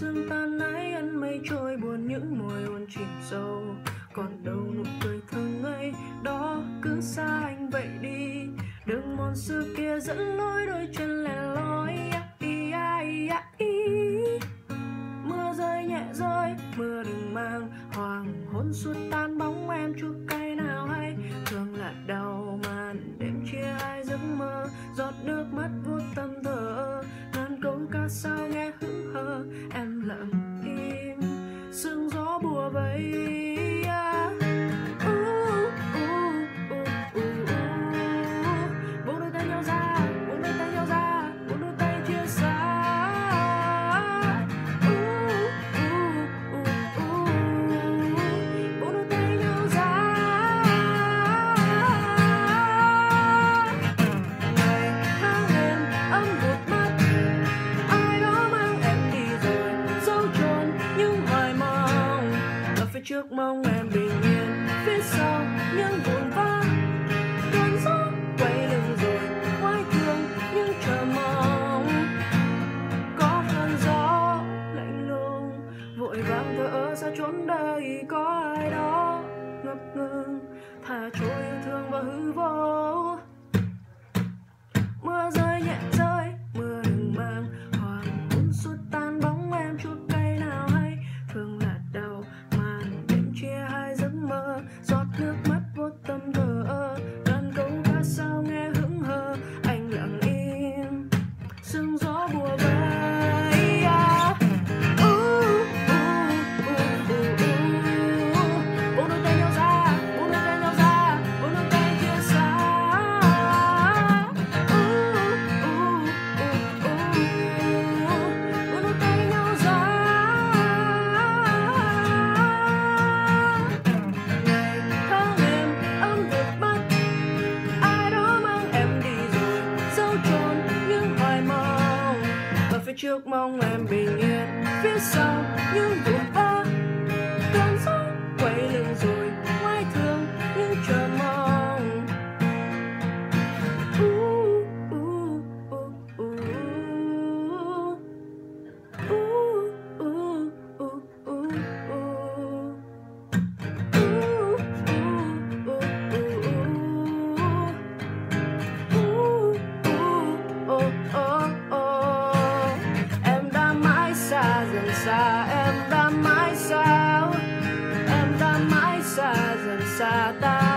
sương tan nãy ăn mây trôi buồn những mùi hồn chìm sâu. Còn đâu nụ cười thương ngây đó, cứ xa anh vậy đi. Đường mòn xưa kia dẫn lối đôi chân lẻ loi. suốt trước mong em bình yên phía sau những vụ sa taas.